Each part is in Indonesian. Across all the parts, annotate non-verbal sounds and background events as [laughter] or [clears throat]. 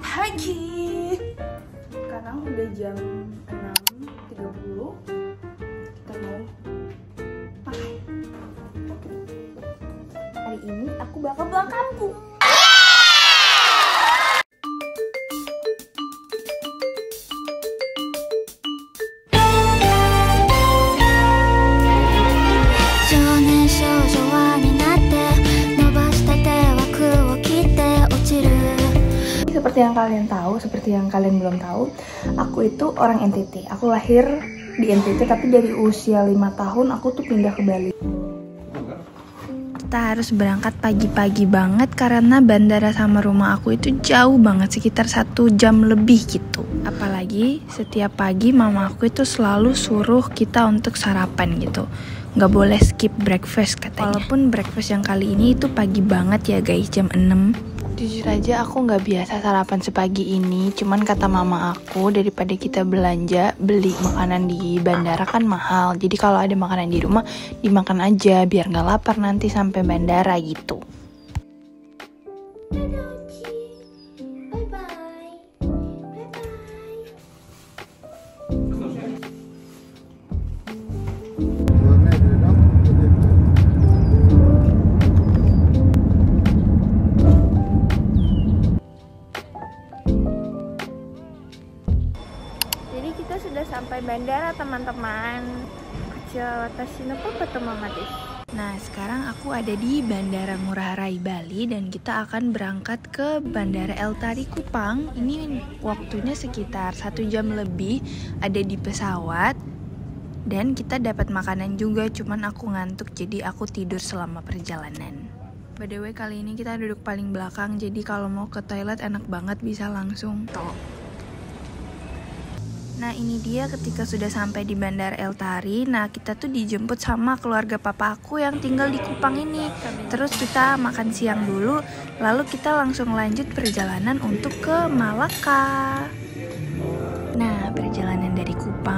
pagi. Sekarang udah jam 6.30 Kita mau makan Hari ini aku bakal pulang kampung seperti yang kalian tahu, seperti yang kalian belum tahu, aku itu orang NTT. Aku lahir di NTT tapi dari usia 5 tahun aku tuh pindah ke Bali. Kita harus berangkat pagi-pagi banget karena bandara sama rumah aku itu jauh banget sekitar satu jam lebih gitu. Apalagi setiap pagi mama aku itu selalu suruh kita untuk sarapan gitu. Nggak boleh skip breakfast katanya. Walaupun breakfast yang kali ini itu pagi banget ya guys jam 6 Jujur aja aku nggak biasa sarapan sepagi ini, cuman kata mama aku daripada kita belanja beli makanan di bandara kan mahal. Jadi kalau ada makanan di rumah dimakan aja biar nggak lapar nanti sampai bandara gitu. Bandara teman-teman. Watashi no. Nah, sekarang aku ada di Bandara Ngurah Rai Bali dan kita akan berangkat ke Bandara El Tari Kupang. Ini waktunya sekitar satu jam lebih ada di pesawat dan kita dapat makanan juga cuman aku ngantuk jadi aku tidur selama perjalanan. By the way kali ini kita duduk paling belakang jadi kalau mau ke toilet enak banget bisa langsung. Nah ini dia ketika sudah sampai di Bandara El Tari Nah kita tuh dijemput sama keluarga papa aku yang tinggal di Kupang ini. Terus kita makan siang dulu Lalu kita langsung lanjut perjalanan untuk ke Malaka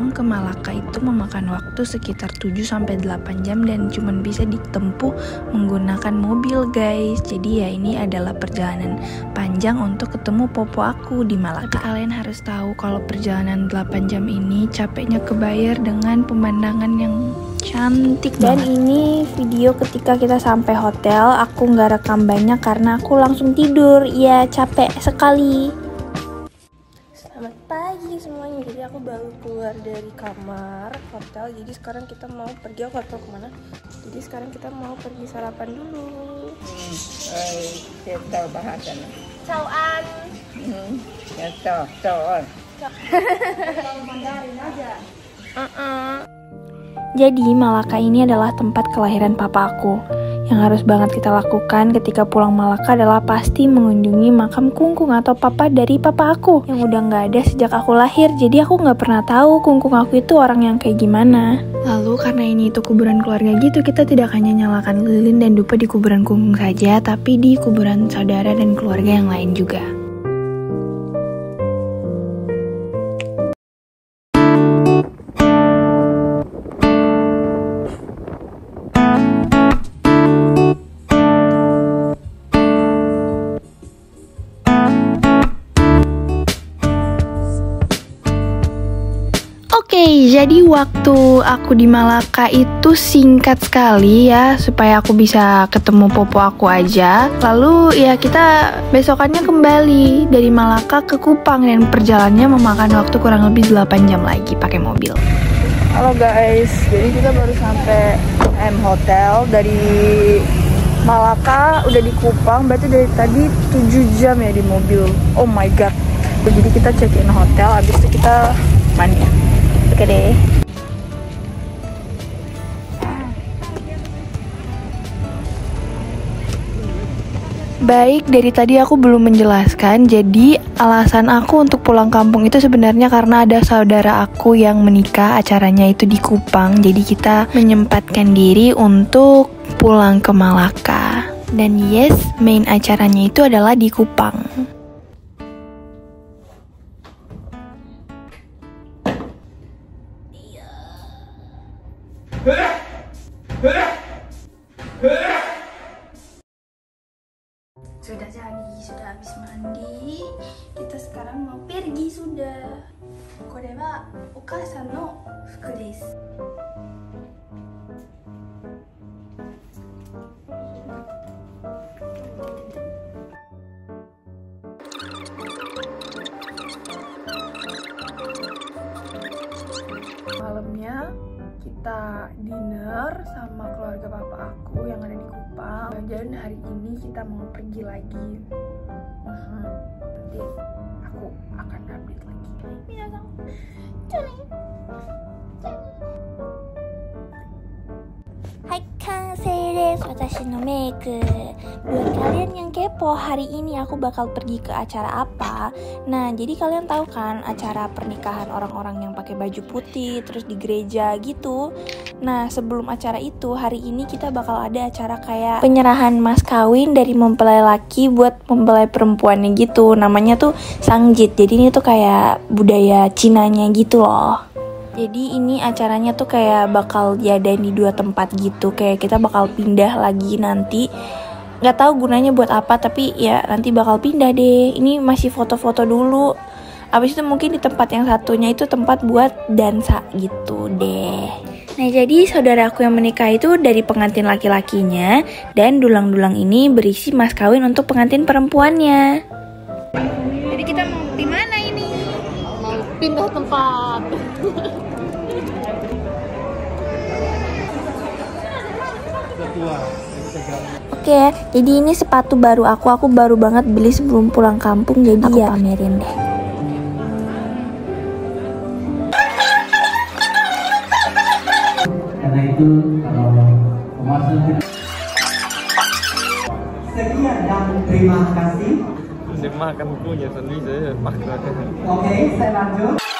Kupang ke Malaka itu memakan waktu sekitar 7-8 jam Dan cuman bisa ditempuh menggunakan mobil guys Jadi ya ini adalah perjalanan panjang untuk ketemu popo aku di Malaka Tapi kalian harus tahu kalau perjalanan 8 jam ini capeknya kebayar dengan pemandangan yang cantik Dan banget. ini video ketika kita sampai hotel, aku nggak rekam banyak karena aku langsung tidur. Ya capek sekali. Pagi semuanya. Jadi aku baru keluar dari kamar hotel. Jadi sekarang kita mau pergi aku tahu ke mana. Jadi sekarang kita mau pergi sarapan dulu. Saya tahu bahasa ni. Ciao An. Hmm. Ya tahu, tahu. [laughs] Jadi Malaka ini adalah tempat kelahiran papa aku. Yang harus banget kita lakukan ketika pulang Malaka adalah pasti mengunjungi makam kungkung atau papa dari papa aku yang udah nggak ada sejak aku lahir. Jadi aku nggak pernah tahu kungkung aku itu orang yang kayak gimana. Lalu karena ini itu kuburan keluarga gitu, kita tidak hanya nyalakan lilin dan dupa di kuburan kungkung saja, tapi di kuburan saudara dan keluarga yang lain juga. Jadi waktu aku di Malaka itu singkat sekali ya supaya aku bisa ketemu popo aku aja. Lalu ya kita besokannya kembali dari Malaka ke Kupang dan perjalanannya memakan waktu kurang lebih 8 jam lagi pakai mobil. Halo guys, jadi kita baru sampai M Hotel dari Malaka udah di Kupang, berarti dari tadi 7 jam ya di mobil. Oh my god. Jadi kita check in hotel, habis itu kita mandi. Oke deh. Baik, dari tadi aku belum menjelaskan. Jadi, alasan aku untuk pulang kampung itu sebenarnya karena ada saudara aku yang menikah, acaranya itu di Kupang. Jadi, kita menyempatkan diri untuk pulang ke Malaka. Dan yes, main acaranya itu adalah di Kupang. Sudah jadi, sudah habis mandi. kita sekarang mau pergi sudah. これはお母さんの服です。kita dinner sama keluarga papa aku yang ada di Kupang dan hari ini kita mau pergi lagi uh-huh. nanti aku akan update lagi Bye. Hai kan series no Buat kalian yang kepo hari ini aku bakal pergi ke acara apa? Nah jadi kalian tahu kan acara pernikahan orang-orang yang pakai baju putih Terus di gereja gitu? Nah sebelum acara itu hari ini kita bakal ada acara kayak Penyerahan mas kawin dari mempelai laki buat mempelai perempuannya gitu. Namanya tuh sangjit. Jadi ini tuh kayak budaya Cinanya gitu loh. Jadi ini acaranya tuh kayak bakal diadain di dua tempat gitu. Kayak kita bakal pindah lagi nanti. Nggak tahu gunanya buat apa, tapi ya nanti bakal pindah deh. Ini masih foto-foto dulu. Abis itu mungkin di tempat yang satunya itu tempat buat dansa gitu deh. Nah jadi saudaraku yang menikah itu dari pengantin laki-lakinya dan dulang-dulang ini berisi mas kawin untuk pengantin perempuannya. Jadi kita mau di mana ini? pindah tempat Oke, jadi ini sepatu baru aku. Aku baru banget beli sebelum pulang kampung. Jadi aku ya pamerin deh. Karena itu Sekian dan terima kasih. Saya makan punya sendiri saya. Oke, saya lanjut.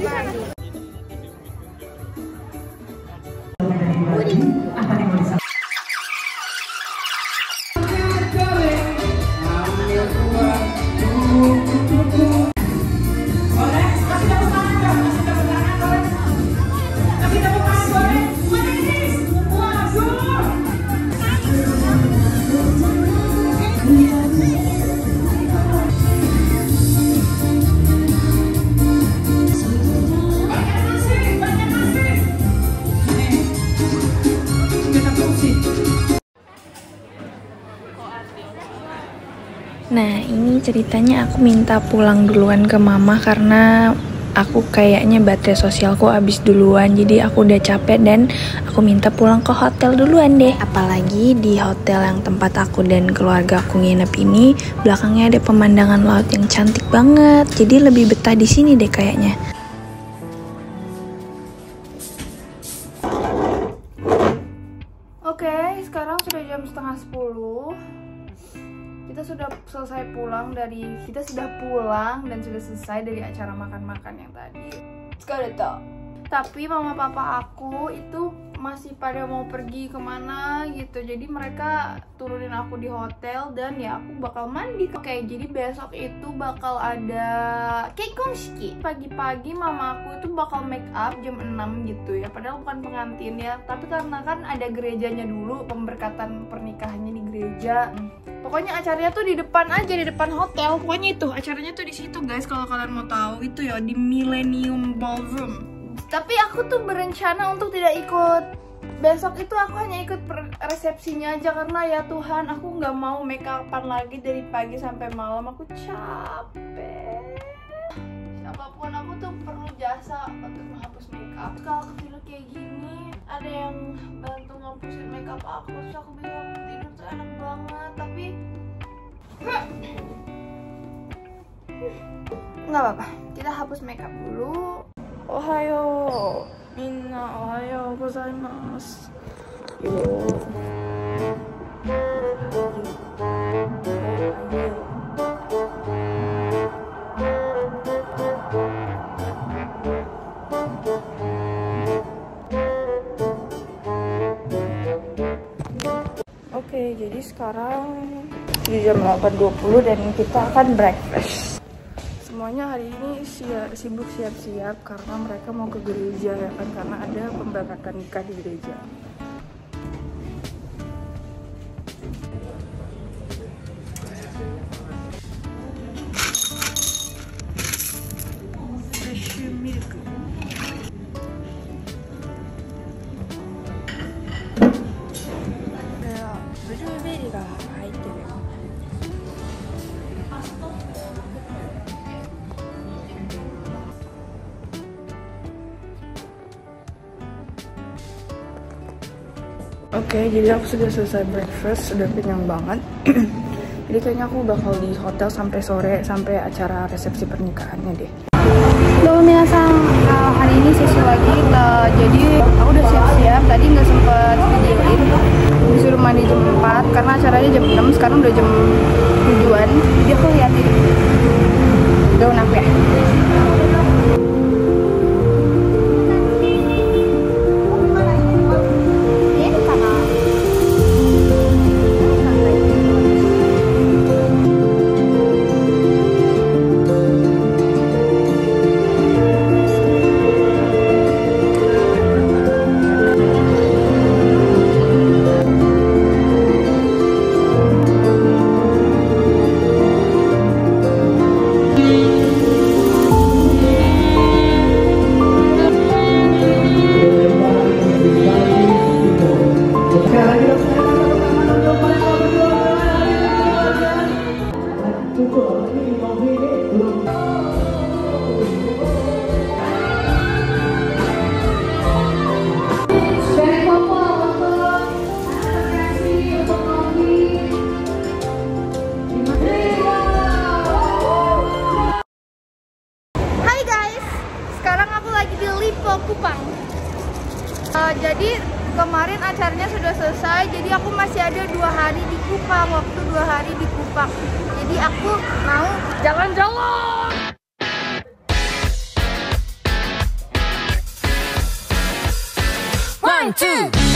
Nah ceritanya aku minta pulang duluan ke mama karena aku kayaknya baterai sosialku habis duluan. Jadi aku udah capek dan aku minta pulang ke hotel duluan deh. Apalagi di hotel yang tempat aku dan keluarga aku nginep ini belakangnya ada pemandangan laut yang cantik banget. Jadi lebih betah di sini deh kayaknya kita sudah pulang dan sudah selesai dari acara makan-makan yang tadi. Sekarang Tapi mama papa aku itu masih pada mau pergi ke mana gitu. Jadi mereka turunin aku di hotel dan ya aku bakal mandi. Oke, jadi besok itu bakal ada keikongshiki. Pagi-pagi mama aku itu bakal make up jam 6 gitu ya. Padahal bukan pengantin ya. Tapi karena kan ada gerejanya dulu, pemberkatan pernikahannya di gereja. Pokoknya acaranya tuh di depan aja di depan hotel. Pokoknya itu acaranya tuh di situ guys. Kalau kalian mau tahu itu ya di Millennium Ballroom. Tapi aku tuh berencana untuk tidak ikut. Besok itu aku hanya ikut resepsinya aja karena ya Tuhan aku nggak mau make upan lagi dari pagi sampai malam. Aku capek. Siapa pun aku tuh perlu jasa untuk up. Kalau kecil kayak gini ada yang bantu ngapus makeup aku terus aku bilang tidur tuh enak banget. Tapi nggak apa-apa kita hapus makeup dulu. Ohayo minna ohayo gozaimasu. Yo sekarang di jam 8.20 dan kita akan breakfast. Semuanya hari ini sia- sibuk siap-siap karena mereka mau ke gereja ya kan karena ada pemberangkatan nikah di gereja. Oke, jadi aku sudah selesai breakfast, sudah kenyang banget. [clears throat] jadi kayaknya aku bakal di hotel sampai sore, sampai acara resepsi pernikahannya deh. Halo minasang, uh, hari ini sesi lagi uh, Jadi aku udah siap-siap, tadi nggak sempet videoin Disuruh mandi jam 4, karena acaranya jam 6 Sekarang udah jam 7an Jadi aku liatin. Gaun aku ya jadi aku masih ada dua hari di Kupang, waktu dua hari di Kupang. Jadi aku mau jalan-jalan. One, two.